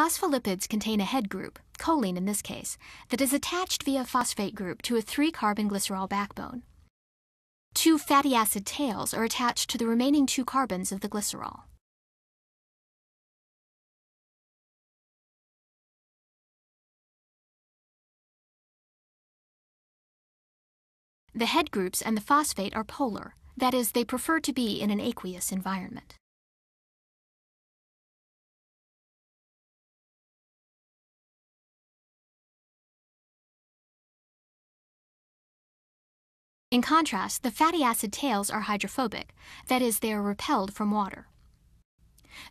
Phospholipids contain a head group, choline in this case, that is attached via phosphate group to a three carbon glycerol backbone. Two fatty acid tails are attached to the remaining two carbons of the glycerol. The head groups and the phosphate are polar, that is, they prefer to be in an aqueous environment. In contrast, the fatty acid tails are hydrophobic, that is, they are repelled from water.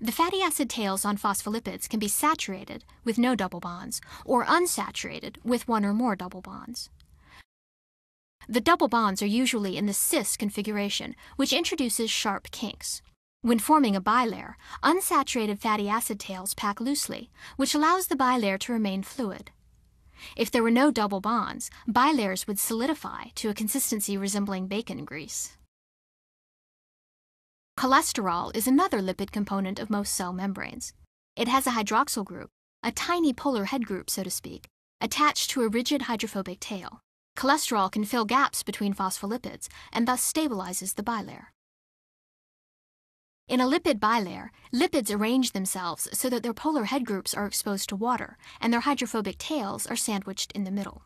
The fatty acid tails on phospholipids can be saturated with no double bonds or unsaturated with one or more double bonds. The double bonds are usually in the cis configuration, which introduces sharp kinks. When forming a bilayer, unsaturated fatty acid tails pack loosely, which allows the bilayer to remain fluid. If there were no double bonds, bilayers would solidify to a consistency resembling bacon grease. Cholesterol is another lipid component of most cell membranes. It has a hydroxyl group, a tiny polar head group, so to speak, attached to a rigid hydrophobic tail. Cholesterol can fill gaps between phospholipids and thus stabilizes the bilayer. In a lipid bilayer, lipids arrange themselves so that their polar head groups are exposed to water and their hydrophobic tails are sandwiched in the middle.